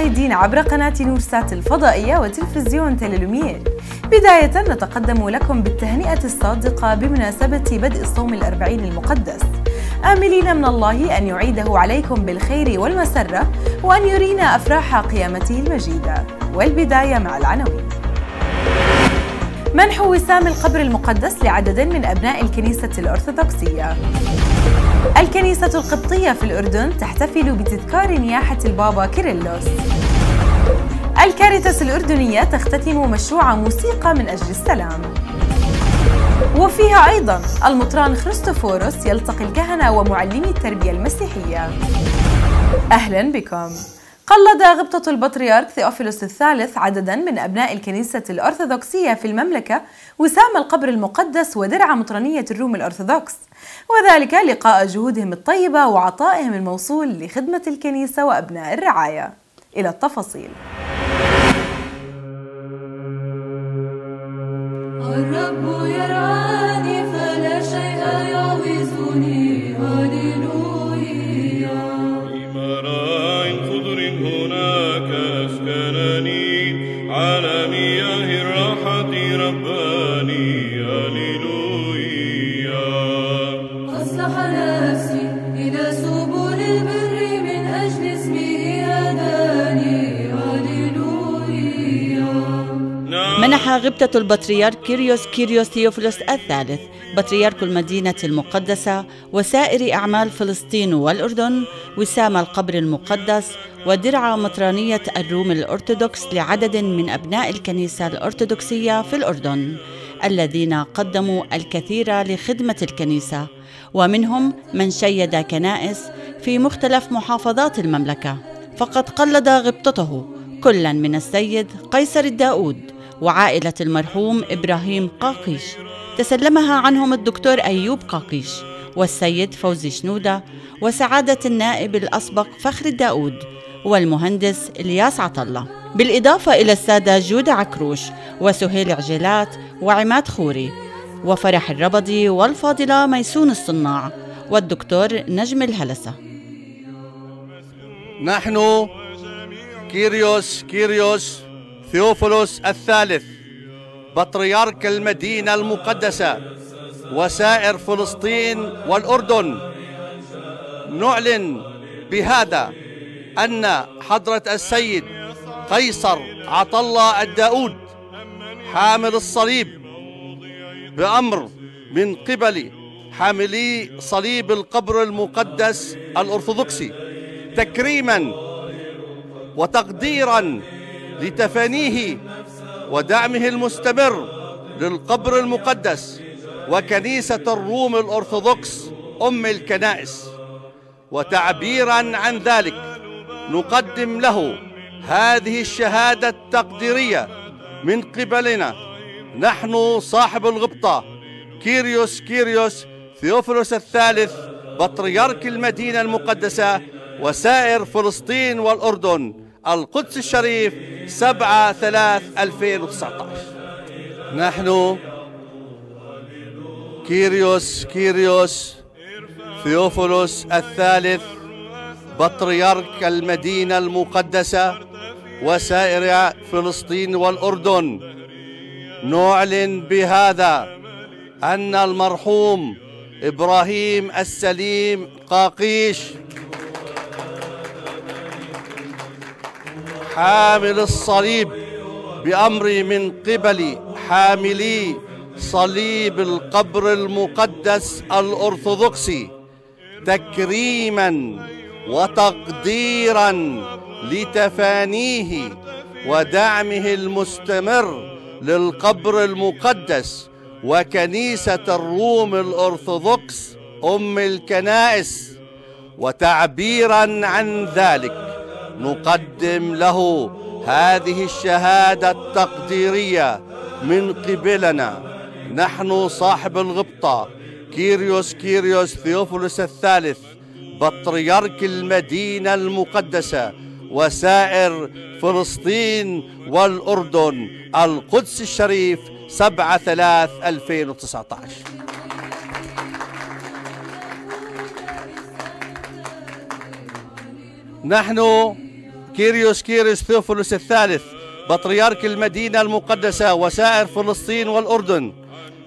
المشاهدين عبر قناة نورسات الفضائية وتلفزيون تللومير بداية نتقدم لكم بالتهنئة الصادقة بمناسبة بدء الصوم الأربعين المقدس. آملين من الله أن يعيده عليكم بالخير والمسرة وأن يرينا أفراح قيامته المجيدة. والبداية مع العناوين. منح وسام القبر المقدس لعدد من أبناء الكنيسة الأرثوذكسية. الكنيسة القبطية في الأردن تحتفل بتذكار نياحة البابا كيرلس الكاريتاس الأردنية تختتم مشروع موسيقى من أجل السلام. وفيها أيضا المطران خريستوفوروس يلتقي الكهنة ومعلمي التربية المسيحية. أهلا بكم. قلد غبطة البطريرك ثيوفيلوس الثالث عددا من أبناء الكنيسة الأرثوذكسية في المملكة وسام القبر المقدس ودرع مطرانية الروم الأرثوذكس. وذلك لقاء جهودهم الطيبة وعطائهم الموصول لخدمة الكنيسة وأبناء الرعاية. إلى التفاصيل. الرب يرعاني فلا شيء يعوزني غبطة البطريرك كيريوس كيريوس ثيوفيلوس الثالث بطريرك المدينة المقدسة وسائر أعمال فلسطين والأردن وسام القبر المقدس ودرع مطرانية الروم الأرثوذكس لعدد من أبناء الكنيسة الأرثوذكسية في الأردن الذين قدموا الكثير لخدمة الكنيسة ومنهم من شيد كنائس في مختلف محافظات المملكة. فقد قلد غبطته كلا من السيد قيصر الداود وعائلة المرحوم إبراهيم قاقيش. تسلمها عنهم الدكتور أيوب قاقيش والسيد فوزي شنودة وسعادة النائب الأسبق فخر الداود والمهندس إلياس عطلة. بالإضافة إلى السادة جودة عكروش وسهيل عجيلات وعماد خوري وفرح الربضي والفاضلة ميسون الصناع والدكتور نجم الهلسة. نحن كيريوس كيريوس. ثيوفيلوس الثالث بطريرك المدينة المقدسة وسائر فلسطين والأردن. نعلن بهذا أن حضرة السيد قيصر عطلة الداود حامل الصليب بأمر من قبل حاملي صليب القبر المقدس الأرثوذكسي تكريما وتقديرا لتفانيه ودعمه المستمر للقبر المقدس وكنيسة الروم الأرثوذكس أم الكنائس. وتعبيرا عن ذلك نقدم له هذه الشهادة التقديرية من قبلنا. نحن صاحب الغبطة كيريوس كيريوس ثيوفيلوس الثالث بطريرك المدينة المقدسة وسائر فلسطين والأردن. القدس الشريف 7 3 2019 نحن كيريوس كيريوس ثيوفيلوس الثالث بطريرك المدينة المقدسة وسائر فلسطين والأردن. نعلن بهذا أن المرحوم إبراهيم السليم قاقيش حامل الصليب بأمر من قبل حاملي صليب القبر المقدس الأرثوذكسي تكريما وتقديرا لتفانيه ودعمه المستمر للقبر المقدس وكنيسة الروم الأرثوذكس أم الكنائس وتعبيرا عن ذلك. نقدم له هذه الشهادة التقديرية من قبلنا. نحن صاحب الغبطة. كيريوس كيريوس ثيوفيلوس الثالث بطريرك المدينة المقدسة وسائر فلسطين والأردن. القدس الشريف 7 3 2019 نحن كيريوس كيريوس ثيوفيلوس الثالث بطريرك المدينة المقدسة وسائر فلسطين والأردن.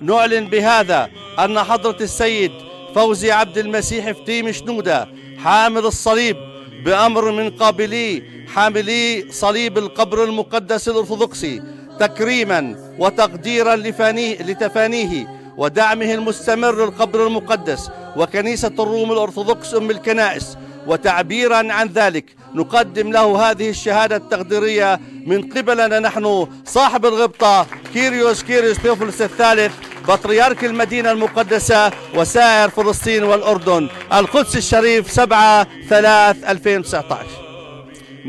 نعلن بهذا أن حضرة السيد فوزي عبد المسيح فتيم شنودة حامل الصليب بأمر من قابلي حاملي صليب القبر المقدس الأرثوذكسي تكريما وتقديرا لتفانيه ودعمه المستمر للقبر المقدس وكنيسة الروم الأرثوذكس أم الكنائس. وتعبيرا عن ذلك. نقدم له هذه الشهادة التقديرية من قبلنا نحن صاحب الغبطة كيريوس كيريوس ثيوفيلوس الثالث بطريرك المدينة المقدسة وسائر فلسطين والأردن. القدس الشريف 7 3 2019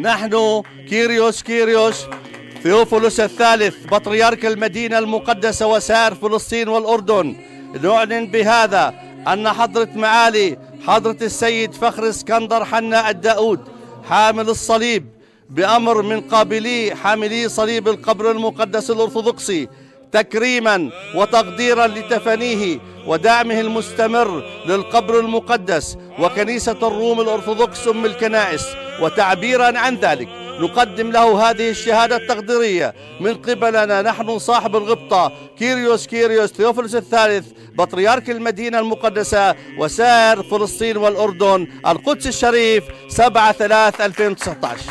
نحن كيريوس كيريوس ثيوفيلوس الثالث بطريرك المدينة المقدسة وسائر فلسطين والأردن. نعلن بهذا أن حضرة معالي حضرة السيد فخر اسكندر حنا الداود حامل الصليب بأمر من قبلي حاملي صليب القبر المقدس الأرثوذكسي تكريما وتقديرا لتفانيه ودعمه المستمر للقبر المقدس وكنيسة الروم الأرثوذكس أم الكنائس وتعبيرا عن ذلك. نقدم له هذه الشهادة التقديرية. من قبلنا نحن صاحب الغبطة كيريوس كيريوس ثيوفيلوس الثالث بطريرك المدينة المقدسة وسائر فلسطين والأردن القدس الشريف 7 3 2019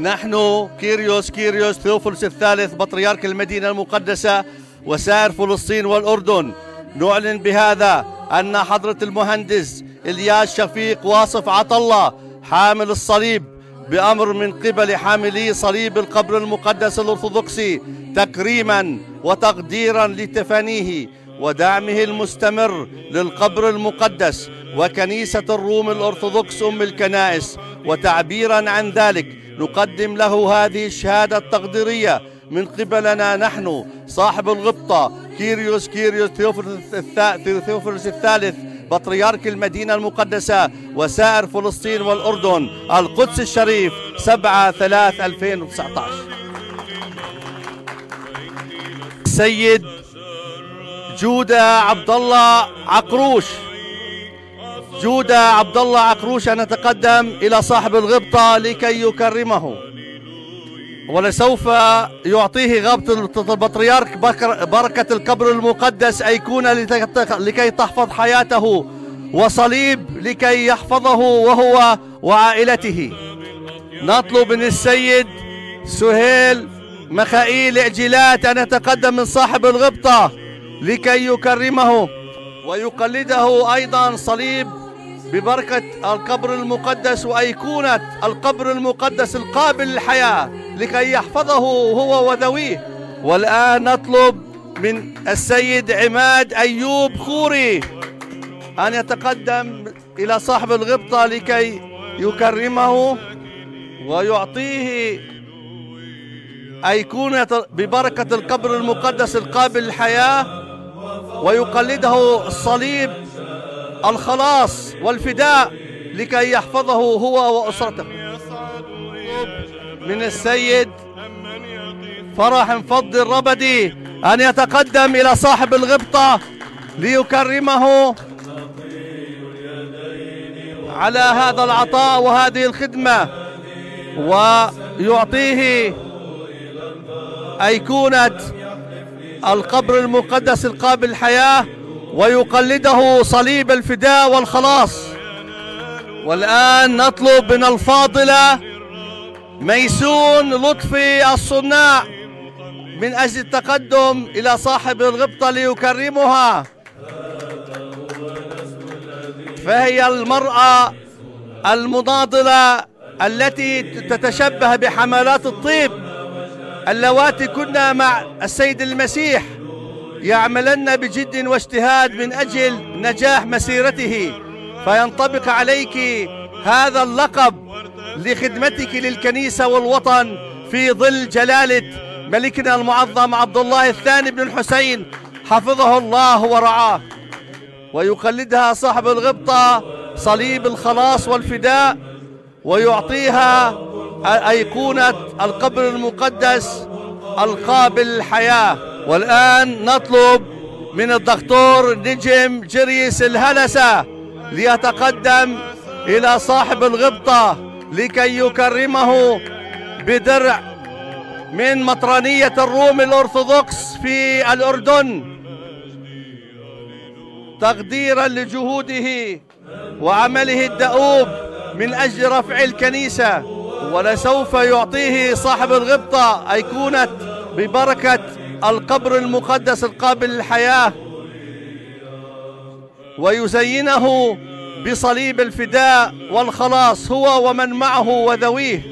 نحن كيريوس كيريوس ثيوفيلوس الثالث بطريرك المدينة المقدسة وسائر فلسطين والأردن. نعلن بهذا أن حضرة المهندس إلياس شفيق واصف عطلة حامل الصليب بأمر من قبل حاملي صليب القبر المقدس الأرثوذكسي تكريما وتقديرا لتفانيه ودعمه المستمر للقبر المقدس وكنيسة الروم الأرثوذكس أم الكنائس. وتعبيرا عن ذلك نقدم له هذه الشهادة التقديرية من قبلنا نحن صاحب الغبطة كيريوس كيريوس ثيوفيلوس الثالث بطريرك المدينة المقدسة وسائر فلسطين والأردن. القدس الشريف 7 3 2019 السيد جودة عبد الله عقروش. جودة عبد الله عقروش أن نتقدم إلى صاحب الغبطة لكي يكرمه. ولسوف يعطيه غابة البطريرك بركة القبر المقدس أيقونة لكي تحفظ حياته وصليب لكي يحفظه وهو وعائلته. نطلب من السيد سهيل مخائيل إعجيلات أن يتقدم من صاحب الغبطة لكي يكرمه ويقلده أيضا صليب ببركة القبر المقدس وأيقونة القبر المقدس القابل للحياة. لكي يحفظه هو وذويه. والآن نطلب من السيد عماد أيوب خوري أن يتقدم إلى صاحب الغبطة لكي يكرمه ويعطيه أيقونة ببركة القبر المقدس القابل للحياة ويقلده الصليب الخلاص والفداء لكي يحفظه هو وأسرته. من السيد فرح فض الربدي أن يتقدم إلى صاحب الغبطة ليكرمه على هذا العطاء وهذه الخدمة ويعطيه أيقونة القبر المقدس القابل الحياة ويقلده صليب الفداء والخلاص. والآن نطلب من الفاضلة ميسون لطفي الصناع من أجل التقدم إلى صاحب الغبطة ليكرمها. فهي المرأة المناضلة التي تتشبه بحملات الطيب اللواتي كنا مع السيد المسيح يعملن بجد واجتهاد من أجل نجاح مسيرته. فينطبق عليك هذا اللقب لخدمتك للكنيسة والوطن في ظل جلالة ملكنا المعظم عبد الله الثاني بن الحسين. حفظه الله ورعاه. ويقلدها صاحب الغبطة صليب الخلاص والفداء ويعطيها أيقونة القبر المقدس القابل للحياة والآن نطلب من الدكتور نجم جريس الهلسة ليتقدم إلى صاحب الغبطة. لكي يكرمه بدرع من مطرانية الروم الأرثوذكس في الأردن. تقديرا لجهوده وعمله الدؤوب من أجل رفع الكنيسة. ولسوف يعطيه صاحب الغبطة أيقونة ببركة القبر المقدس القابل للحياة. ويزينه بصليب الفداء والخلاص هو ومن معه وذويه.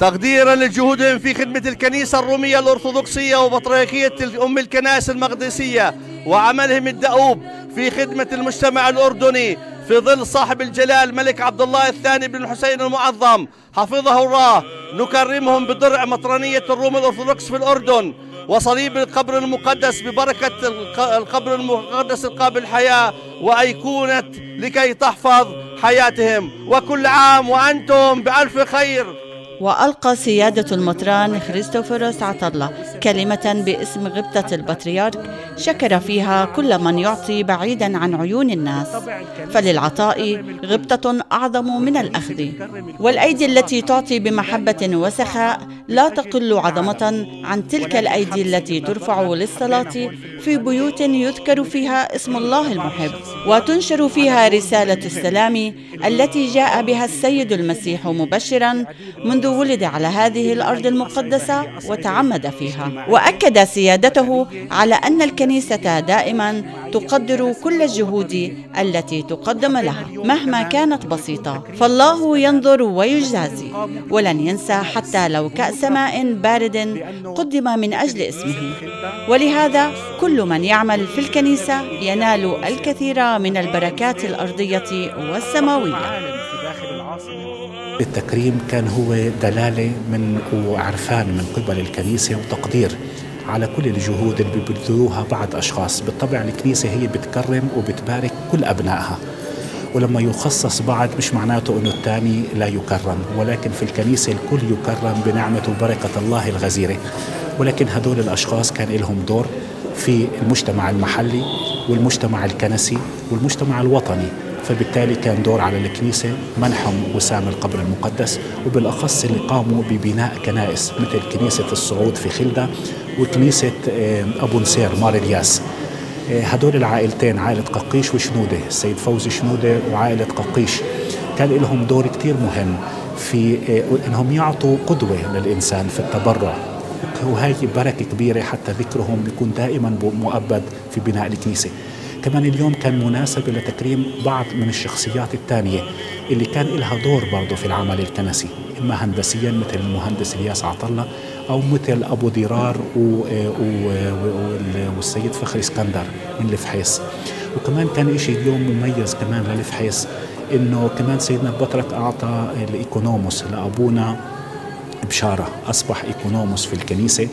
تقديرا لجهودهم في خدمة الكنيسة الرومية الأرثوذكسية وبطريركية أم الكنائس المقدسية وعملهم الدؤوب في خدمة المجتمع الأردني في ظل صاحب الجلال ملك عبد الله الثاني بن الحسين المعظم. حفظه الله. نكرمهم بدرع مطرانية الروم الأرثوذكس في الأردن وصليب القبر المقدس ببركة القبر المقدس القابل الحياة وأيقونة لكي تحفظ حياتهم. وكل عام وأنتم بألف خير. وألقى سيادة المطران خريستوفروس عطلة كلمة باسم غبطة البطريرك شكر فيها كل من يعطي بعيدا عن عيون الناس. فللعطاء غبطة أعظم من الأخذ. والأيدي التي تعطي بمحبة وسخاء لا تقل عظمة عن تلك الأيدي التي ترفع للصلاة في بيوت يذكر فيها اسم الله المحب. وتنشر فيها رسالة السلام التي جاء بها السيد المسيح مبشرا منذ ولد على هذه الأرض المقدسة وتعمد فيها. وأكد سيادته على أن الكنيسة دائما تقدر كل الجهود التي تقدم لها مهما كانت بسيطة. فالله ينظر ويجازي ولن ينسى حتى لو كأس ماء بارد قدم من أجل اسمه. ولهذا كل من يعمل في الكنيسة ينال الكثير من البركات الأرضية والسماوية. التكريم كان هو دلالة من وعرفان من قبل الكنيسة وتقدير على كل الجهود اللي بيبذلوها بعض أشخاص. بالطبع الكنيسة هي بتكرم وبتبارك كل أبنائها ولما يخصص بعض مش معناته إنه الثاني لا يكرم ولكن في الكنيسة الكل يكرم بنعمة وبركة الله الغزيرة. ولكن هدول الأشخاص كان لهم دور في المجتمع المحلي والمجتمع الكنسي والمجتمع الوطني. فبالتالي كان دور على الكنيسة منحهم وسام القبر المقدس وبالأخص اللي قاموا ببناء كنائس مثل كنيسة الصعود في خلدة وكنيسة آه، أبو نسير مار الياس. آه، هدول العائلتين عائلة ققيش وشنودة السيد فوزي شنودة وعائلة ققيش. كان لهم دور كتير مهم في آه، إنهم يعطوا قدوة للإنسان في التبرع. وهي بركة كبيرة حتى ذكرهم بيكون دائما مؤبد في بناء الكنيسة. كمان اليوم كان مناسب لتكريم بعض من الشخصيات الثانية اللي كان لها دور برضه في العمل الكنسي إما هندسيا مثل المهندس إلياس عطلة أو مثل أبو ديرار والسيد فخري إسكندر من الفحيص. وكمان كان إشي اليوم مميز كمان للفحيص إنه كمان سيدنا البطرك أعطى الإيكونوموس لأبونا بشارة أصبح إيكونوموس في الكنيسة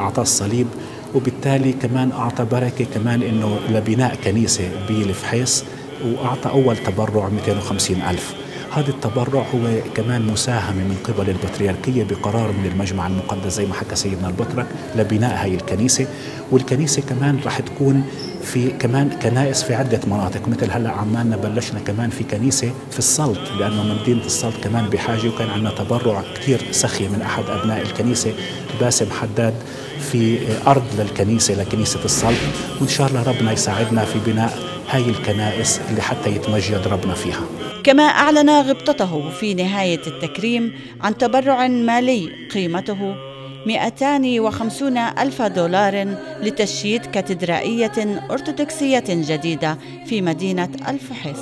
أعطاه الصليب وبالتالي كمان أعطى بركة كمان أنه لبناء كنيسة بالفحيص وأعطى أول تبرع 250 ألف. هذا التبرع هو كمان مساهمة من قبل البطريركية بقرار من المجمع المقدس زي ما حكى سيدنا البطرك لبناء هاي الكنيسة. والكنيسة كمان راح تكون في كمان كنائس في عدة مناطق مثل هلأ عمالنا بلشنا كمان في كنيسة في السلط لأنه مدينة السلط كمان بحاجة وكان عندنا تبرع كثير سخي من أحد أبناء الكنيسة. باسم حداد في أرض للكنيسة لكنيسة السلط. وإن شاء الله ربنا يساعدنا في بناء هاي الكنائس اللي حتى يتمجد ربنا فيها. كما أعلن غبطته في نهاية التكريم عن تبرع مالي قيمته 250 ألف دولار لتشييد كاتدرائية أرثوذكسية جديدة في مدينة الفحص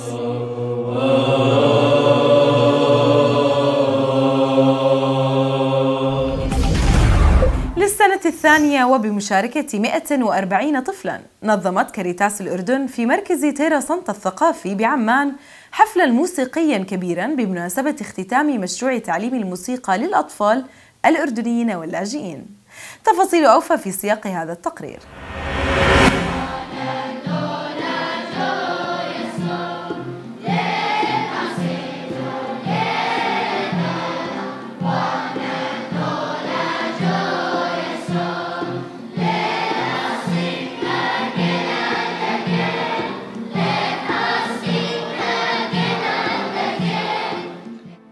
الثانية وبمشاركة 140 طفلا. نظمت كاريتاس الأردن في مركز تيرا سنت الثقافي بعمان حفلا موسيقيا كبيرا بمناسبة اختتام مشروع تعليم الموسيقى للأطفال الأردنيين واللاجئين. تفاصيل أوفى في سياق هذا التقرير.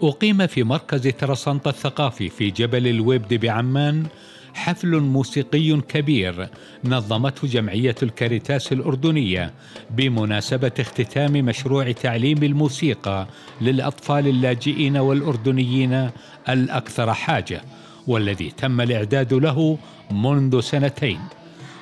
أقيم في مركز ترسانط الثقافي في جبل الويبد بعمان حفل موسيقي كبير نظمته جمعية الكاريتاس الأردنية بمناسبة اختتام مشروع تعليم الموسيقى للأطفال اللاجئين والأردنيين الأكثر حاجة والذي تم الإعداد له منذ سنتين.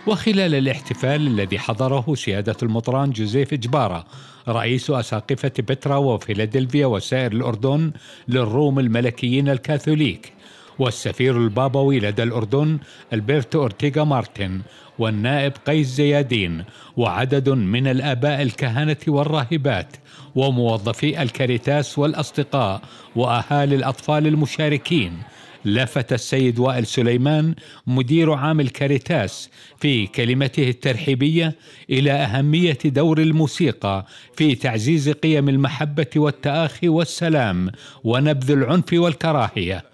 وخلال الاحتفال الذي حضره سيادة المطران جوزيف جبارة رئيس أساقفة بترا وفيلادلفيا وسائر الأردن للروم الملكيين الكاثوليك والسفير البابوي لدى الأردن ألبرتو أورتيغا مارتن والنائب قيس زيادين وعدد من الآباء الكهنة والراهبات وموظفي الكاريتاس والأصدقاء وأهالي الأطفال المشاركين لفت السيد وائل سليمان مدير عام الكاريتاس في كلمته الترحيبية إلى أهمية دور الموسيقى في تعزيز قيم المحبة والتآخي والسلام ونبذ العنف والكراهية.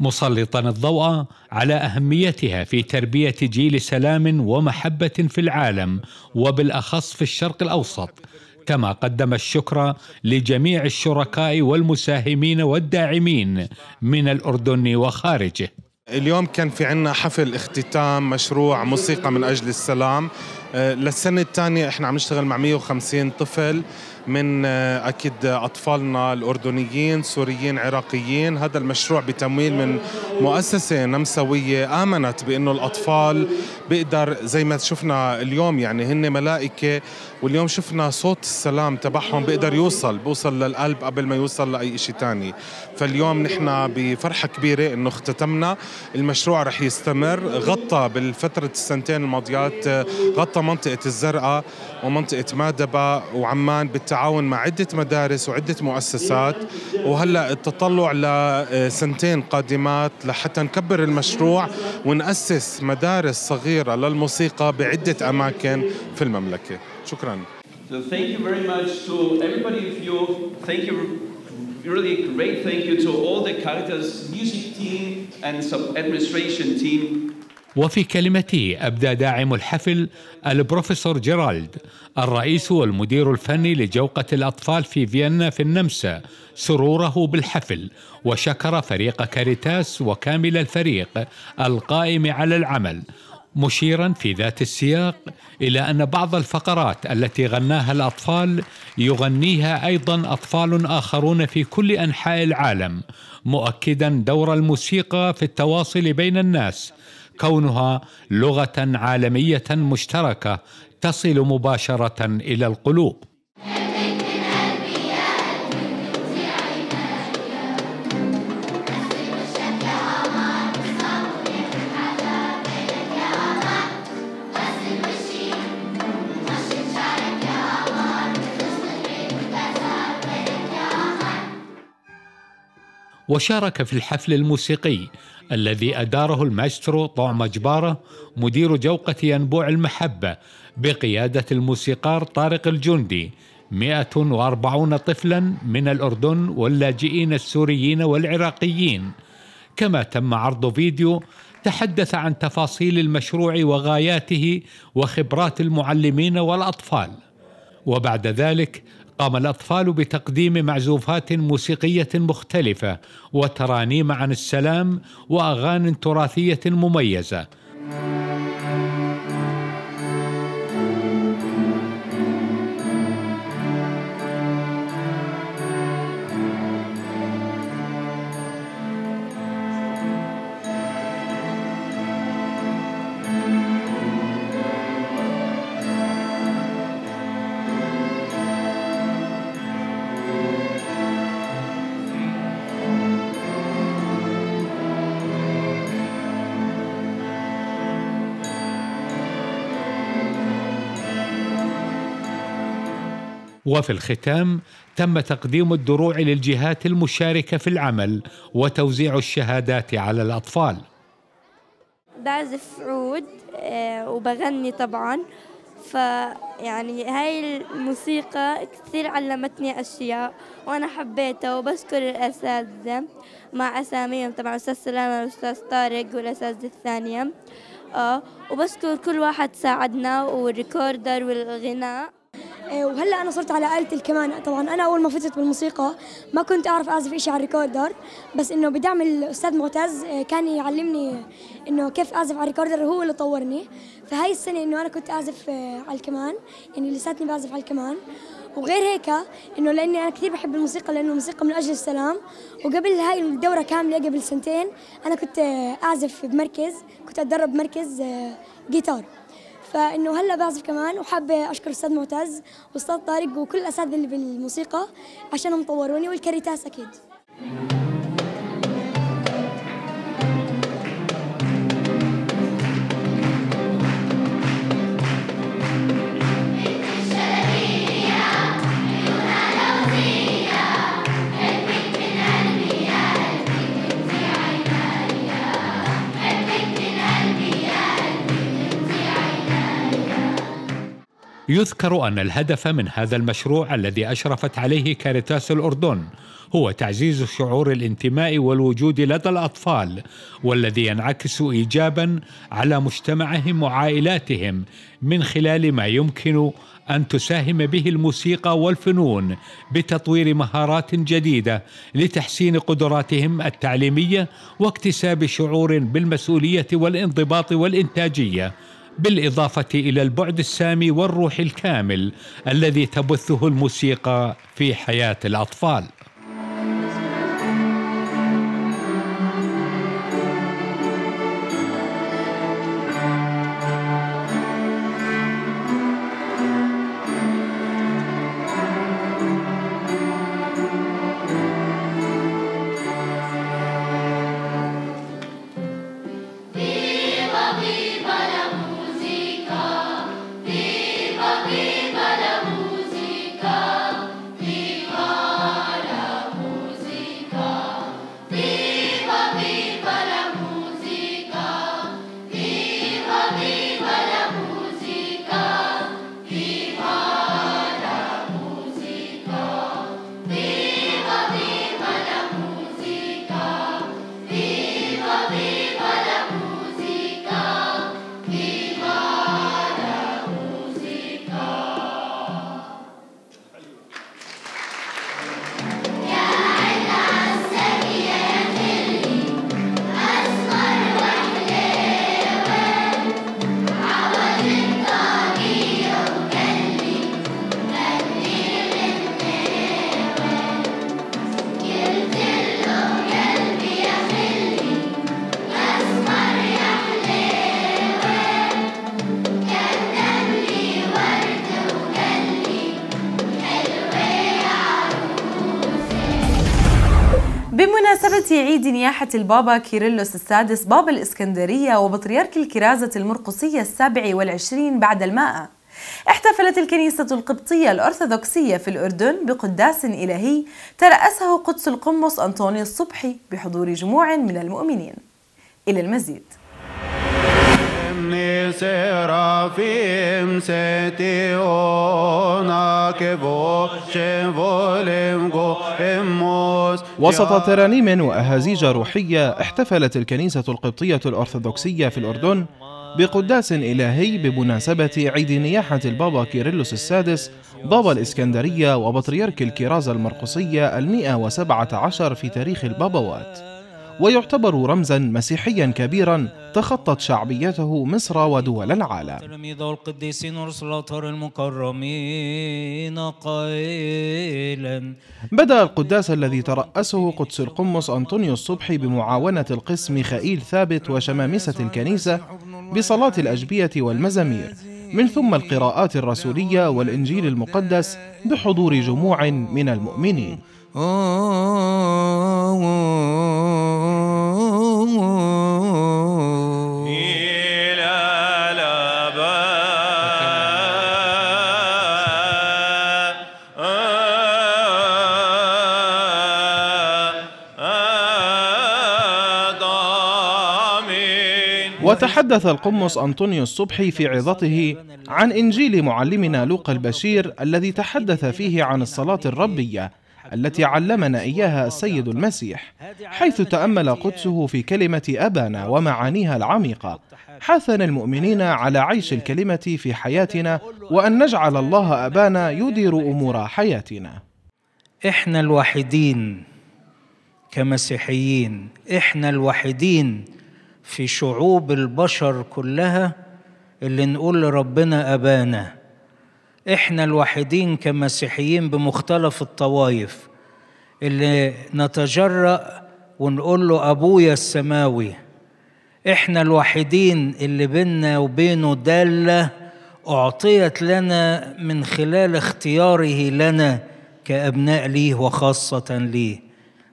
مسلطا الضوء على أهميتها في تربية جيل سلام ومحبة في العالم وبالأخص في الشرق الأوسط. كما قدم الشكر لجميع الشركاء والمساهمين والداعمين من الأردن وخارجه. اليوم كان في عنا حفل اختتام مشروع موسيقى من أجل السلام. آه، للسنة الثانية إحنا عم نشتغل مع 150 طفل. من آه، أكيد أطفالنا الأردنيين سوريين عراقيين. هذا المشروع بتمويل من مؤسسة نمساوية آمنت بأنه الأطفال بيقدر زي ما شفنا اليوم يعني هن ملائكة واليوم شفنا صوت السلام تبعهم بيقدر يوصل بوصل للقلب قبل ما يوصل لأي شيء تاني. فاليوم نحن بفرحة كبيرة إنه اختتمنا. المشروع رح يستمر. غطى بالفترة السنتين الماضيات آه، غطى منطقة الزرقاء ومنطقة مادبة وعمان بالتعاون مع عدة مدارس وعدة مؤسسات وهلأ التطلع لسنتين قادمات لحتى نكبر المشروع ونأسس مدارس صغيرة للموسيقى بعدة أماكن في المملكة شكرا So thank you very much to everybody of you. Thank you, really great thank you to all the Caritas music team and some administration team. وفي كلمته أبدى داعم الحفل البروفيسور جيرالد الرئيس والمدير الفني لجوقة الأطفال في فيينا في النمسا سروره بالحفل وشكر فريق كاريتاس وكامل الفريق القائم على العمل مشيرا في ذات السياق إلى أن بعض الفقرات التي غناها الأطفال يغنيها أيضا أطفال آخرون في كل أنحاء العالم مؤكدا دور الموسيقى في التواصل بين الناس. كونها لغة عالمية مشتركة تصل مباشرة إلى القلوب. وشارك في الحفل الموسيقي الذي أداره المايسترو طعم جبارة مدير جوقة ينبوع المحبة بقيادة الموسيقار طارق الجندي 140 طفلا من الأردن واللاجئين السوريين والعراقيين. كما تم عرض فيديو تحدث عن تفاصيل المشروع وغاياته وخبرات المعلمين والأطفال. وبعد ذلك قام الأطفال بتقديم معزوفات موسيقية مختلفة وترانيم عن السلام وأغاني تراثية مميزة. وفي الختام تم تقديم الدروع للجهات المشاركة في العمل وتوزيع الشهادات على الأطفال. بعزف عود آه، وبغني طبعا. فيعني هاي الموسيقى كثير علمتني أشياء وأنا حبيتها وبشكر الأساتذة مع أساميهم طبعا أستاذ سلامة والأستاذ طارق والأساتذة الثانية. آه وبشكر كل واحد ساعدنا والريكوردر والغناء. وهلا أنا صرت على آلة الكمان طبعا أنا أول ما فتت بالموسيقى ما كنت أعرف اعزف إشي على ال recorder بس إنه بدعم الاستاذ معتز آه، كان يعلمني إنه كيف اعزف على ال recorder هو اللي طورني. فهاي السنة إنه أنا كنت اعزف آه، على الكمان يعني لساتني بعزف على الكمان. وغير هيك إنه لأني أنا كثير بحب الموسيقى لأنه الموسيقى من أجل السلام. وقبل هاي الدورة كاملة قبل سنتين أنا كنت اعزف بمركز كنت أتدرب بمركز آه، جيتار. فإنه هلا بعزف كمان وحابة أشكر الاستاذ معتز وأستاذ طارق وكل الأساتذة اللي بالموسيقى عشانهم طوروني والكاريتاس أكيد. يذكر أن الهدف من هذا المشروع الذي أشرفت عليه كاريتاس الأردن هو تعزيز شعور الانتماء والوجود لدى الأطفال والذي ينعكس إيجابا على مجتمعهم وعائلاتهم من خلال ما يمكن أن تساهم به الموسيقى والفنون بتطوير مهارات جديدة لتحسين قدراتهم التعليمية واكتساب شعور بالمسؤولية والانضباط والإنتاجية. بالإضافة إلى البعد السامي والروح الكامل الذي تبثه الموسيقى في حياة الأطفال. عيد نياحة البابا كيرلس السادس بابا الإسكندرية وبطريرك الكرازة المرقسية السابع والعشرين بعد المائة. احتفلت الكنيسة القبطية الأرثوذكسية في الأردن بقداس إلهي ترأسه قدس القمص أنطوني الصبحي بحضور جموع من المؤمنين. إلى المزيد. серафим сетиона وسط ترانيم وأهازيج روحية احتفلت الكنيسة القبطية الأرثوذكسية في الأردن بقداس إلهي بمناسبة عيد نياحة البابا كيرلس السادس بابا الإسكندرية وبطريرك الكرازة المرقسية المئة وسبعة عشر في تاريخ البابوات. ويعتبر رمزا مسيحيا كبيرا تخطت شعبيته مصر ودول العالم. المكرمين قائلا بدأ القداس الذي ترأسه قدس القمص أنطونيو الصبحي بمعاونة القس ميخائيل ثابت وشمامسة الكنيسة بصلاة الأجبية والمزامير. من ثم القراءات الرسولية والإنجيل المقدس بحضور جموع من المؤمنين. وتحدث القمص أنطونيو الصبحي في عظته عن إنجيل معلمنا لوقا البشير الذي تحدث فيه عن الصلاة الربية. التي علمنا إياها السيد المسيح حيث تأمل قدسه في كلمة أبانا ومعانيها العميقة. حثنا المؤمنين على عيش الكلمة في حياتنا وأن نجعل الله أبانا يدير أمور حياتنا. إحنا الوحيدين كمسيحيين إحنا الوحيدين في شعوب البشر كلها اللي نقول لربنا أبانا. إحنا الوحيدين كمسيحيين بمختلف الطوائف اللي نتجرأ ونقول له أبويا السماوي. إحنا الوحيدين اللي بيننا وبينه دالة أعطيت لنا من خلال اختياره لنا كأبناء ليه وخاصة ليه.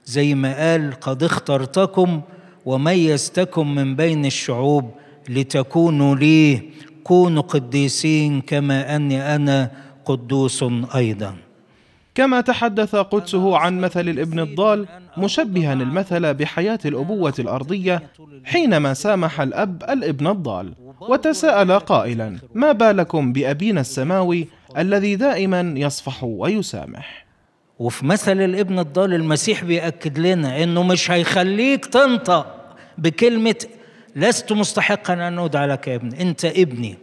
زي ما قال قد اخترتكم وميزتكم من بين الشعوب لتكونوا لي كونوا قديسين كما أني أنا قدوس أيضا. كما تحدث قدسه عن مثل الابن الضال مشبها المثل بحياة الأبوة الأرضية حينما سامح الأب الابن الضال وتساءل قائلا ما بالكم بأبينا السماوي الذي دائما يصفح ويسامح؟ وفي مثل الابن الضال المسيح بيأكد لنا إنه مش هيخليك تنطق بكلمة لست مستحقا أن ادعى لك يا ابني. أنت ابني.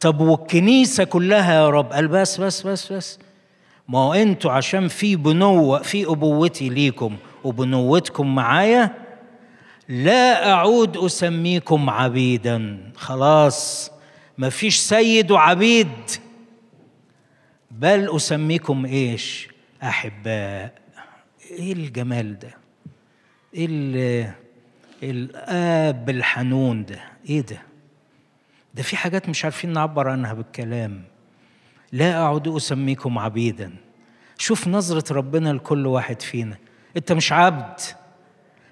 طب والكنيسة كلها يا رب. قال بس بس بس بس. ما هو أنتوا عشان في بنوة في أبوتي ليكم وبنوتكم معايا لا أعود أسميكم عبيدا. خلاص مفيش سيد وعبيد. بل أسميكم إيش؟ أحباء. إيه الجمال ده؟ ال- الآب الحنون ده. إيه ده؟ ده في حاجات مش عارفين نعبر عنها بالكلام. لا أعود أسميكم عبيدا. شوف نظرة ربنا لكل واحد فينا. أنت مش عبد.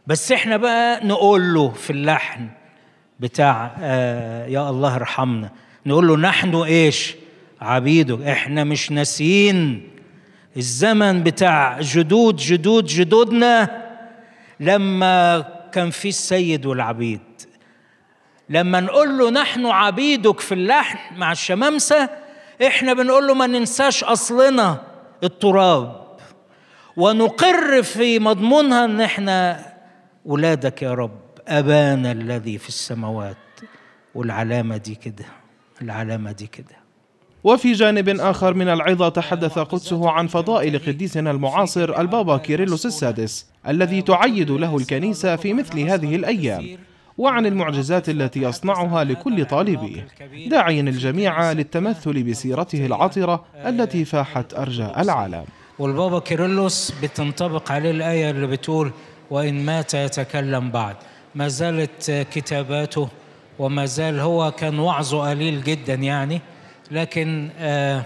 بس إحنا بقى نقول له في اللحن بتاع آه يا الله ارحمنا. نقول له نحن إيش؟ عبيدك. إحنا مش ناسيين. الزمن بتاع جدود جدود جدودنا لما كان في السيد والعبيد. لما نقول له نحن عبيدك في اللحن مع الشمامسة إحنا بنقول له ما ننساش أصلنا التراب. ونقر في مضمونها إن إحنا ولادك يا رب أبانا الذي في السماوات والعلامة دي كده العلامة دي كده. وفي جانب آخر من العظة تحدث قدسه عن فضائل قديسنا المعاصر البابا كيرلس السادس. الذي تعيد له الكنيسة في مثل هذه الأيام وعن المعجزات التي يصنعها لكل طالبيه داعيا الجميع للتمثل بسيرته العطرة التي فاحت أرجاء العالم. والبابا كيرلس بتنطبق عليه الآية اللي بتقول وإن مات يتكلم بعد. ما زالت كتاباته وما زال هو كان وعظه قليل جدا يعني لكن آه،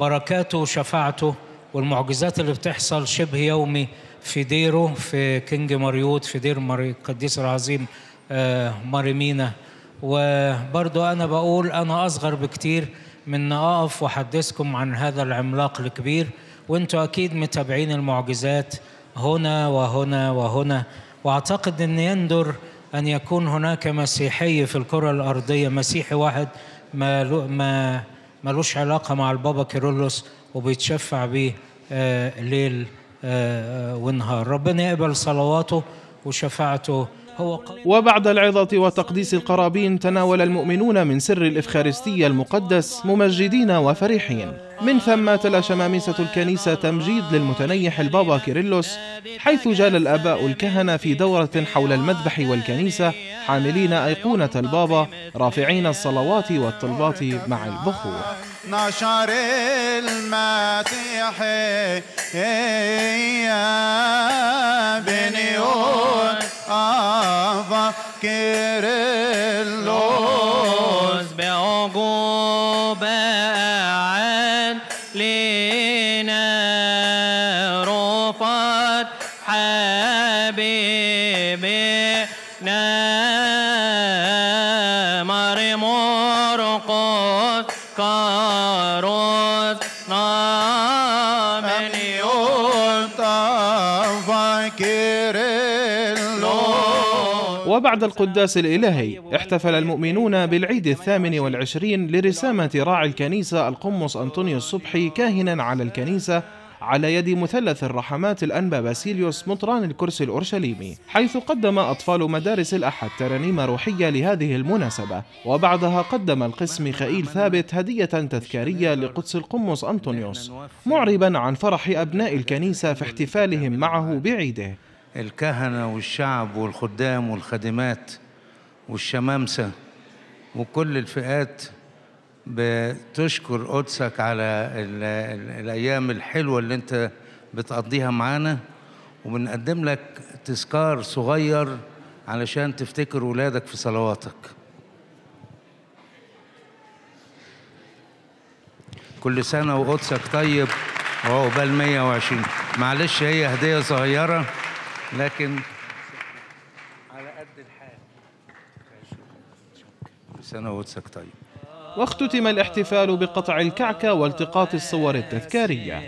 بركاته وشفاعته والمعجزات اللي بتحصل شبه يومي في ديره في كينج مريوط في دير ماري القديس العظيم آه، ماريمينا وبرضو أنا بقول أنا أصغر بكتير من أقف وأحدثكم عن هذا العملاق الكبير. وأنتوا أكيد متابعين المعجزات هنا وهنا وهنا. وأعتقد أن يندر أن يكون هناك مسيحي في الكرة الأرضية مسيحي واحد ما ما ملوش علاقة مع البابا كيرلس وبيتشفع بيه آه، ليل ونهار ربنا يقبل صلواته وشفاعته. هو وبعد العظة وتقديس القرابين تناول المؤمنون من سر الإفخارستية المقدس ممجدين وفرحين من ثم تلا شمامسة الكنيسة تمجيد للمتنيح البابا كيرلس حيث جال الآباء الكهنة في دورة حول المذبح والكنيسة حاملين أيقونة البابا رافعين الصلوات والطلبات مع البخور. نشر المسيحية بنيوت أفا كيرلس بعقوبة وبعد القداس الإلهي احتفل المؤمنون بالعيد الثامن والعشرين لرسامة راعي الكنيسة القمص أنطونيو الصبحي كاهنا على الكنيسة على يد مثلث الرحمات الأنبا باسيليوس مطران الكرسي الأورشليمي حيث قدم أطفال مدارس الأحد ترانيم روحية لهذه المناسبة. وبعدها قدم القس ميخائيل ثابت هدية تذكارية لقدس القمص أنطونيوس معربا عن فرح أبناء الكنيسة في احتفالهم معه بعيده. الكهنة والشعب والخدام والخادمات والشمامسة وكل الفئات بتشكر قدسك على ال ال الأيام الحلوة اللي أنت بتقضيها معانا وبنقدم لك تذكار صغير علشان تفتكر ولادك في صلواتك. كل سنة وقدسك طيب وعقبال 120 معلش هي هدية صغيرة لكن على قد الحال. كل سنة وقدسك طيب. واختتم الاحتفال بقطع الكعكة والتقاط الصور التذكارية.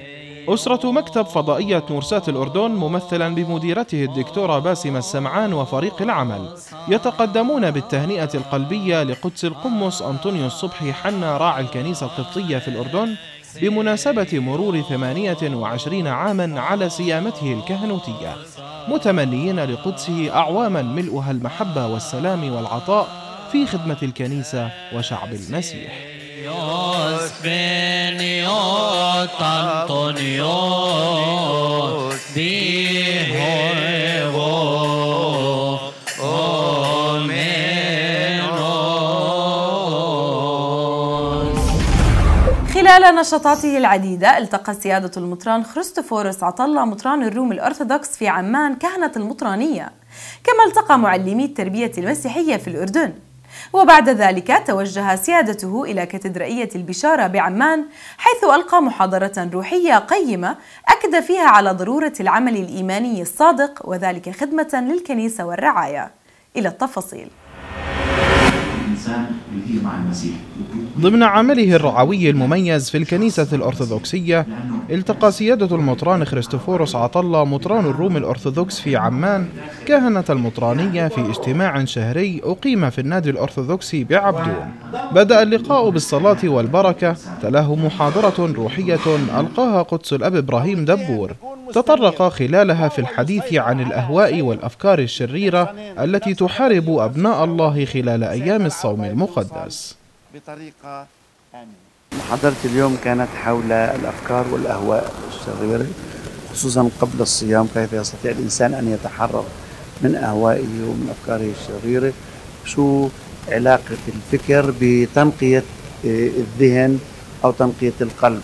أسرة مكتب فضائية نورسات الأردن ممثلا بمديرته الدكتورة باسمة السمعان وفريق العمل. يتقدمون بالتهنئة القلبية لقدس القمص أنطونيوس صبحي حنا راعي الكنيسة القبطية في الأردن بمناسبة مرور 28 عاما على سيامته الكهنوتية. متمنيين لقدسه أعواما ملؤها المحبة والسلام والعطاء في خدمة الكنيسة وشعب المسيح. خلال نشاطاته العديدة التقى سيادة المطران خريستوفورس عطلة مطران الروم الأرثوذكس في عمان كهنة المطرانية. كما التقى معلمي التربية المسيحية في الأردن. وبعد ذلك توجه سيادته إلى كاتدرائية البشارة بعمان حيث ألقى محاضرة روحية قيمة أكد فيها على ضرورة العمل الإيماني الصادق وذلك خدمة للكنيسة والرعاية. إلى التفاصيل. الإنسان مع المسيح. ضمن عمله الرعوي المميز في الكنيسة الأرثوذكسية التقى سيادة المطران خريستوفوروس عطلة مطران الروم الأرثوذكس في عمان كهنة المطرانية في اجتماع شهري أقيم في النادي الأرثوذكسي بعبدون بدأ اللقاء بالصلاة والبركة تلاه محاضرة روحية ألقاها قدس الأب إبراهيم دبور. تطرق خلالها في الحديث عن الأهواء والأفكار الشريرة التي تحارب أبناء الله خلال أيام الصوم المقدس. بطريقة محاضرة اليوم كانت حول الأفكار والأهواء الشريرة خصوصا قبل الصيام كيف يستطيع الإنسان أن يتحرر من أهوائه ومن أفكاره الشريرة؟ شو علاقة الفكر بتنقية الذهن أو تنقية القلب؟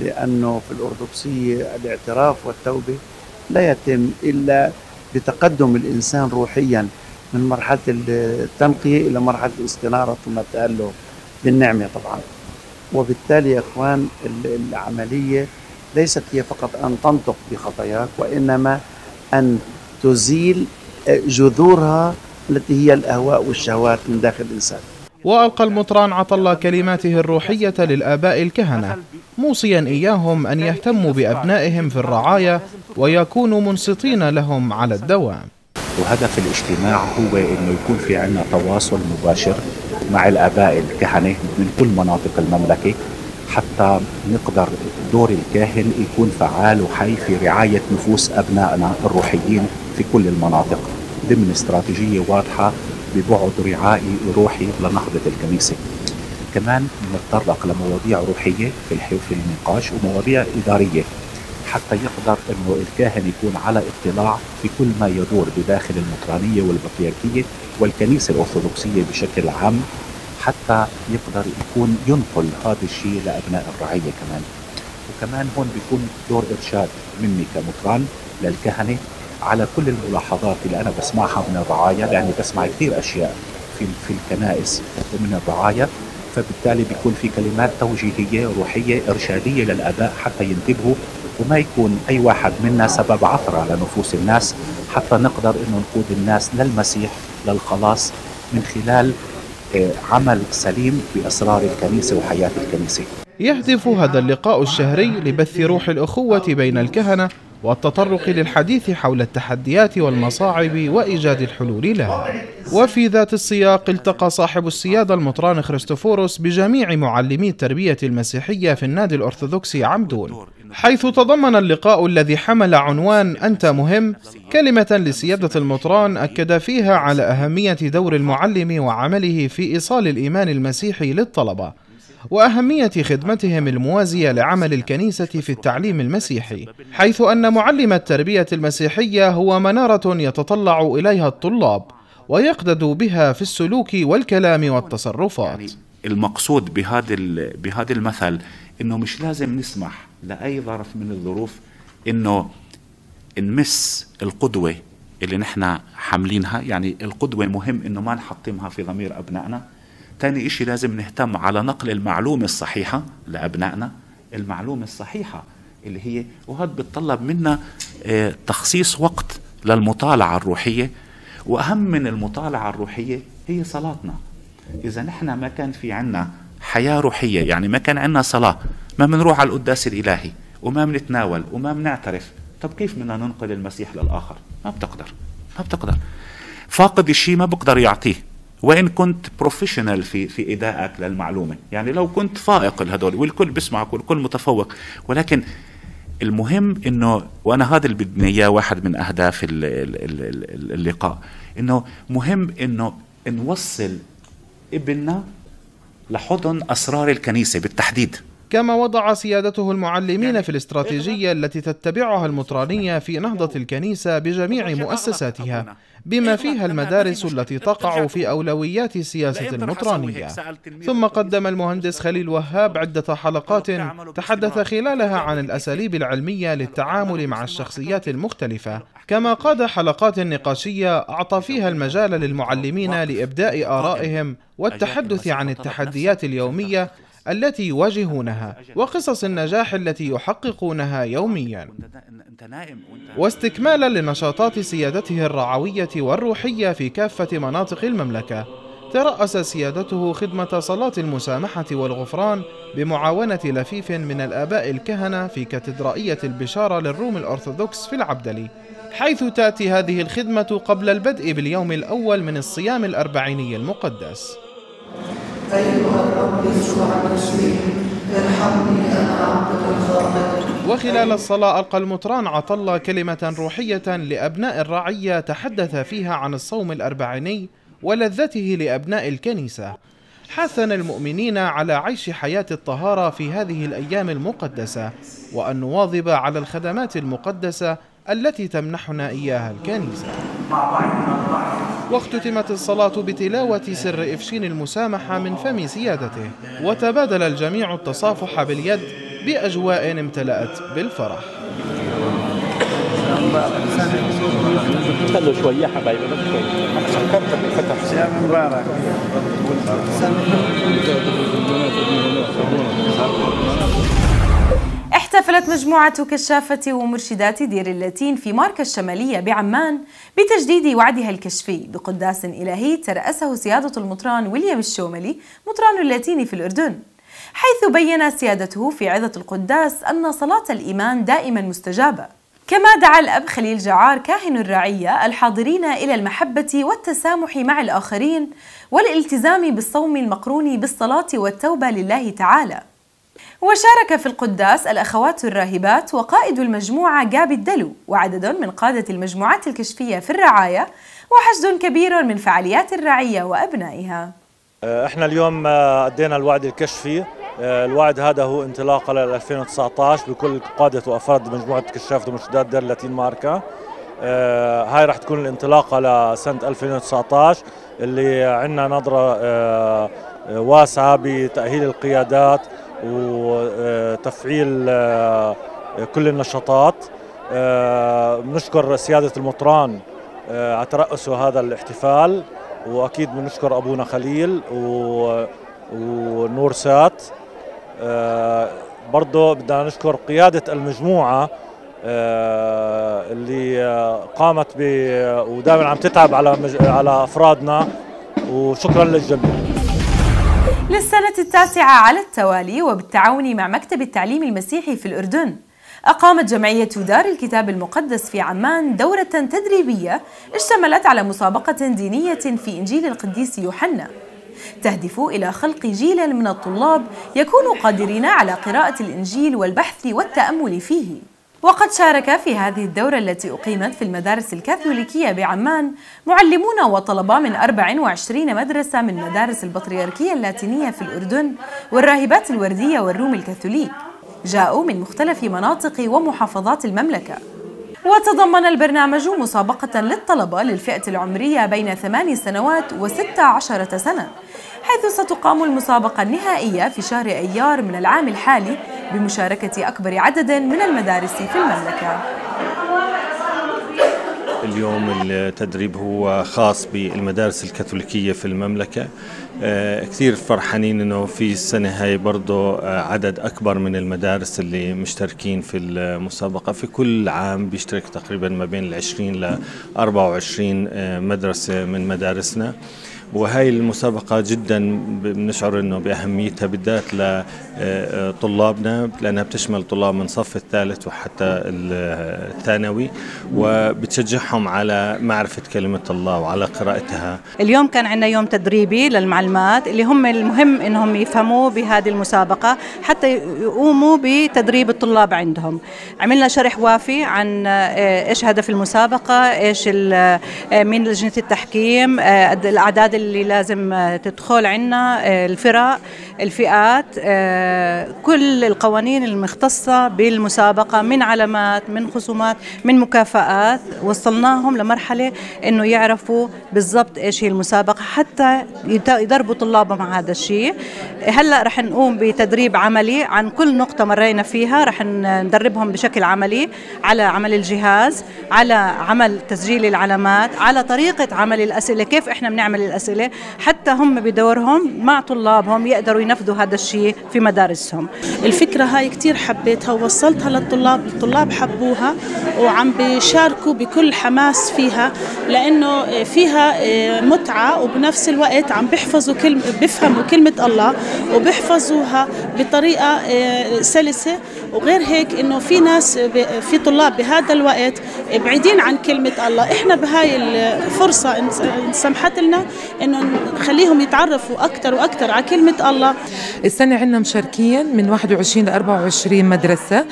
لأنه في الأرثوذكسية الاعتراف والتوبة لا يتم إلا بتقدم الإنسان روحيا من مرحلة التنقية إلى مرحلة الاستنارة ثم التأله بالنعمة طبعا. وبالتالي يا إخوان العملية ليست هي فقط أن تنطق بخطاياك وإنما أن تزيل جذورها التي هي الأهواء والشهوات من داخل الإنسان. وألقى المطران عطلة كلماته الروحية للآباء الكهنة موصيا إياهم أن يهتموا بأبنائهم في الرعاية ويكونوا منصتين لهم على الدوام. وهدف الاجتماع هو إنه يكون في عنا تواصل مباشر مع الآباء الكهنة من كل مناطق المملكة حتى نقدر دور الكاهن يكون فعال وحي في رعاية نفوس أبنائنا الروحيين في كل المناطق. ضمن استراتيجية واضحة ببعد رعائي وروحي لنهضة الكنيسة. كمان نتطرق لمواضيع روحية في الحيو في النقاش ومواضيع إدارية حتى يقدر إنه الكاهن يكون على اطلاع في كل ما يدور بداخل المطرانية والبطريركية والكنيسة الأرثوذكسية بشكل عام حتى يقدر يكون ينقل هذا الشيء لأبناء الرعية كمان وكمان هون بيكون دور إرشاد مني كمطران للكهنة على كل الملاحظات اللي أنا بسمعها من الرعايا لأني بسمع كثير أشياء في في الكنائس ومن الرعايا فبالتالي بيكون في كلمات توجيهية روحية إرشادية للآباء حتى ينتبهوا وما يكون أي واحد منا سبب عثره لنفوس الناس حتى نقدر إنه نقود الناس للمسيح للخلاص من خلال عمل سليم بأسرار الكنيسة وحياة الكنيسة. يهدف هذا اللقاء الشهري لبث روح الأخوة بين الكهنة والتطرق للحديث حول التحديات والمصاعب وإيجاد الحلول لها وفي ذات السياق التقى صاحب السيادة المطران خريستوفوروس بجميع معلمي التربية المسيحية في النادي الأرثوذكسي عمدون حيث تضمن اللقاء الذي حمل عنوان أنت مهم كلمة لسيادة المطران أكد فيها على أهمية دور المعلم وعمله في إيصال الإيمان المسيحي للطلبة. وأهمية خدمتهم الموازية لعمل الكنيسة في التعليم المسيحي حيث أن معلم التربية المسيحية هو منارة يتطلع إليها الطلاب ويقتدوا بها في السلوك والكلام والتصرفات. المقصود بهذا بهذا المثل إنه مش لازم نسمح لأي ظرف من الظروف إنه نمس القدوة اللي نحن حاملينها. يعني القدوة مهم إنه ما نحطمها في ضمير أبنائنا. تاني إشي لازم نهتم على نقل المعلومة الصحيحة لأبنائنا. المعلومة الصحيحة اللي هي وهذا بتطلب منا آه، تخصيص وقت للمطالعة الروحية. وأهم من المطالعة الروحية هي صلاتنا. إذا نحن ما كان في عنا حياة روحية يعني ما كان عنا صلاة ما بنروح على القداس الإلهي وما بنتناول وما بنعترف طب كيف بدنا ننقل المسيح للآخر؟ ما بتقدر ما بتقدر. فاقد الشيء ما بقدر يعطيه. وإن كنت بروفيشنال في في إدائك للمعلومة. يعني لو كنت فائق الهدول والكل بيسمعك والكل متفوق ولكن المهم إنه وأنا هذا اللي بدنا إياه واحد من أهداف ال- ال- ال- ال- اللقاء إنه مهم إنه نوصل ابننا لحضن أسرار الكنيسة بالتحديد. كما وضع سيادته المعلمين في الاستراتيجية التي تتبعها المطرانية في نهضة الكنيسة بجميع مؤسساتها بما فيها المدارس التي تقع في أولويات السياسة المطرانية. ثم قدم المهندس خليل وهاب عدة حلقات تحدث خلالها عن الأساليب العلمية للتعامل مع الشخصيات المختلفة. كما قاد حلقات نقاشية أعطى فيها المجال للمعلمين لإبداء آرائهم والتحدث عن التحديات اليومية التي يواجهونها وقصص النجاح التي يحققونها يوميا. واستكمالا لنشاطات سيادته الرعوية والروحية في كافة مناطق المملكة ترأس سيادته خدمة صلاة المسامحة والغفران بمعاونة لفيف من الآباء الكهنة في كاتدرائية البشارة للروم الأرثوذكس في العبدلي حيث تأتي هذه الخدمة قبل البدء باليوم الأول من الصيام الأربعيني المقدس. أيها أنا وخلال الصلاة ألقى المطران عطلة كلمة روحية لأبناء الرعية تحدث فيها عن الصوم الأربعيني ولذته لأبناء الكنيسة. حثنا المؤمنين على عيش حياة الطهارة في هذه الأيام المقدسة وأن نواظب على الخدمات المقدسة التي تمنحنا إياها الكنيسة. واختتمت الصلاة بتلاوة سر إفشين المسامحة من فم سيادته وتبادل الجميع التصافح باليد بأجواء امتلأت بالفرح. خلوا شوي يا حبايبي بس شوي أنا فكرتك فتح يا مبارك احتفلت مجموعة كشافة ومرشدات دير اللاتين في ماركة الشمالية بعمان بتجديد وعدها الكشفي. بقداس إلهي ترأسه سيادة المطران ويليام الشوملي مطران اللاتيني في الأردن حيث بين سيادته في عظة القداس أن صلاة الإيمان دائما مستجابة. كما دعا الأب خليل جعار كاهن الرعية الحاضرين إلى المحبة والتسامح مع الآخرين والالتزام بالصوم المقرون بالصلاة والتوبة لله تعالى. وشارك في القداس الأخوات الراهبات وقائد المجموعة جابي الدلو وعدد من قادة المجموعات الكشفية في الرعاية وحشد كبير من فعاليات الرعية وأبنائها. إحنا اليوم آه، أدينا الوعد الكشفي. آه، الوعد هذا هو انطلاقة لل 2019 بكل قادة وأفراد مجموعة كشافه ومرشدات دير لاتين ماركا آه، هاي راح تكون الانطلاقة لسنه 2019 اللي عندنا نظرة آه، آه، واسعة بتأهيل القيادات وتفعيل آه، كل النشاطات. آه، بنشكر سيادة المطران آه، على ترأسه هذا الاحتفال. وأكيد بنشكر أبونا خليل و... ونور سات. آه برضه بدنا نشكر قيادة المجموعة آه اللي آه قامت ب ودائما عم تتعب على مج... على أفرادنا. وشكرا للجميع. للسنة التاسعة على التوالي وبالتعاون مع مكتب التعليم المسيحي في الأردن. أقامت جمعية دار الكتاب المقدس في عمان دورة تدريبية اشتملت على مسابقة دينية في إنجيل القديس يوحنا. تهدف إلى خلق جيل من الطلاب يكونوا قادرين على قراءة الإنجيل والبحث والتأمل فيه. وقد شارك في هذه الدورة التي أقيمت في المدارس الكاثوليكية بعمان معلمون وطلبة من 24 مدرسة من مدارس البطريركية اللاتينية في الأردن والراهبات الوردية والروم الكاثوليك. جاءوا من مختلف مناطق ومحافظات المملكة. وتضمن البرنامج مسابقة للطلبة للفئة العمرية بين ثمان سنوات وستة عشرة سنة حيث ستقام المسابقة النهائية في شهر أيار من العام الحالي بمشاركة أكبر عدد من المدارس في المملكة. اليوم التدريب هو خاص بالمدارس الكاثوليكية في المملكة. كثير فرحانين إنه في السنة هاي برضو آه، عدد أكبر من المدارس اللي مشتركين في المسابقة. في كل عام بيشترك تقريبا ما بين العشرين ل 24 آه، مدرسة من مدارسنا. وهي المسابقة جدا بنشعر إنه بأهميتها بالذات لطلابنا لأنها بتشمل طلاب من صف الثالث وحتى الثانوي وبتشجعهم على معرفة كلمة الله وعلى قراءتها. اليوم كان عندنا يوم تدريبي للمعلمات اللي هم المهم إنهم يفهموا بهذه المسابقة حتى يقوموا بتدريب الطلاب عندهم. عملنا شرح وافي عن آه، إيش هدف المسابقة ال- آه، مين لجنة التحكيم آه، قد الأعداد اللي لازم تدخل عندنا الفرق الفئات كل القوانين المختصة بالمسابقة من علامات من خصومات من مكافآت. وصلناهم لمرحلة إنه يعرفوا بالضبط إيش هي المسابقة حتى يدربوا طلابهم على هذا الشيء. هلأ رح نقوم بتدريب عملي عن كل نقطة مرينا فيها. رح ندربهم بشكل عملي على عمل الجهاز على عمل تسجيل العلامات على طريقة عمل الأسئلة كيف إحنا بنعمل الأسئلة. حتى هم بدورهم مع طلابهم يقدروا ينفذوا هذا الشيء في مدارسهم. الفكرة هاي كتير حبيتها ووصلتها للطلاب الطلاب حبوها وعم بيشاركوا بكل حماس فيها لأنه فيها متعة وبنفس الوقت عم بيحفظوا كلمة بيفهموا كلمة الله وبيحفظوها بطريقة سلسة. وغير هيك إنه في ناس في طلاب بهذا الوقت بعيدين عن كلمة الله. إحنا بهاي الفرصة إن- سمحت لنا إنه نخليهم يتعرفوا أكثر وأكثر على كلمة الله. السنة عندنا مشاركين من 21 ل 24 مدرسة.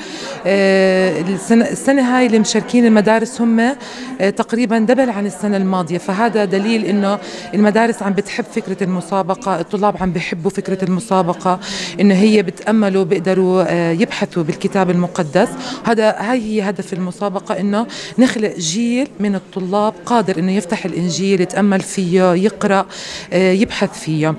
آه، السنة, هاي اللي مشاركين المدارس هم آه، تقريبا دبل عن السنة الماضية. فهذا دليل إنه المدارس عم بتحب فكرة المسابقة الطلاب عم بيحبوا فكرة المسابقة إنه هي بتأملوا بيقدروا آه، يبحثوا بالكتاب المقدس. هذا هاي هي هدف المسابقة إنه نخلق جيل من الطلاب قادر إنه يفتح الإنجيل يتأمل فيه يقرأ يبحث فيه.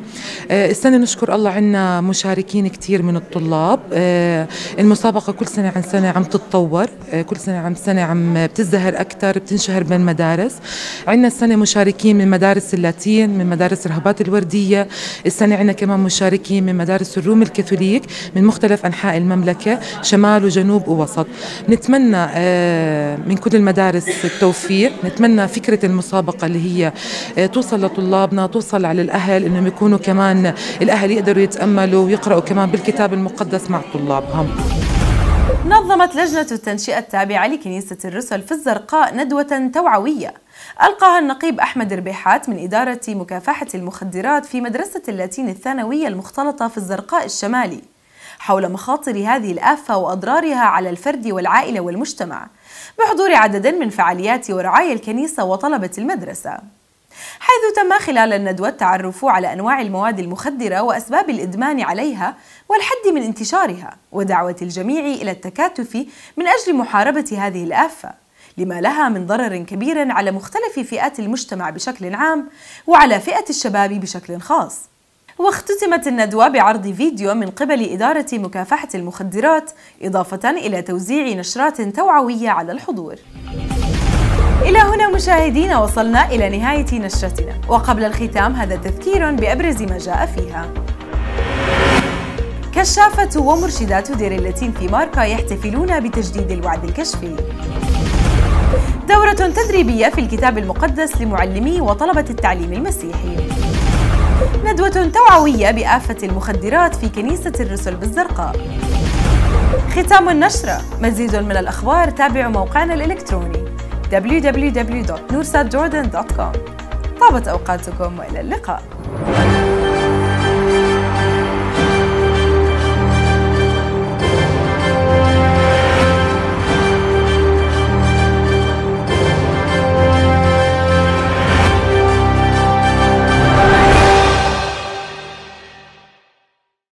السنة نشكر الله عنا مشاركين كتير من الطلاب. آه، المسابقة كل سنة عن سنة عم تتطور. آه، كل سنة عن سنة عم بتزدهر أكثر بتنشهر بين المدارس. عندنا السنة مشاركين من مدارس اللاتين من مدارس الرهبات الوردية. السنة عندنا كمان مشاركين من مدارس الروم الكاثوليك من مختلف أنحاء المملكة شمال وجنوب ووسط. نتمنى آه، من كل المدارس التوفيق. نتمنى فكرة المسابقة اللي هي توصل لطلابنا توصل على الأهل إنهم يكونوا كمان الأهل يقدروا يتأملوا ويقرأوا كمان بالكتاب المقدس مع طلابهم. نظمت لجنة التنشئة التابعة لكنيسة الرسل في الزرقاء ندوة توعوية. ألقاها النقيب أحمد ربيحات من إدارة مكافحة المخدرات في مدرسة اللاتين الثانوية المختلطة في الزرقاء الشمالي. حول مخاطر هذه الآفة وأضرارها على الفرد والعائلة والمجتمع. بحضور عدد من فعاليات ورعايا الكنيسة وطلبة المدرسة. حيث تم خلال الندوة التعرف على أنواع المواد المخدرة وأسباب الإدمان عليها والحد من انتشارها ودعوة الجميع إلى التكاتف من أجل محاربة هذه الآفة لما لها من ضرر كبير على مختلف فئات المجتمع بشكل عام وعلى فئة الشباب بشكل خاص. واختتمت الندوة بعرض فيديو من قبل إدارة مكافحة المخدرات إضافة إلى توزيع نشرات توعوية على الحضور. إلى هنا مشاهدينا وصلنا إلى نهاية نشرتنا. وقبل الختام هذا تذكير بأبرز ما جاء فيها. كشافة ومرشدات دير اللاتين في ماركا يحتفلون بتجديد الوعد الكشفي. دورة تدريبية في الكتاب المقدس لمعلمي وطلبة التعليم المسيحي. ندوة توعوية بآفة المخدرات في كنيسة الرسل بالزرقاء. ختام النشرة. مزيد من الأخبار تابعوا موقعنا الإلكتروني. www.nursadjordan.com طابت أوقاتكم وإلى اللقاء.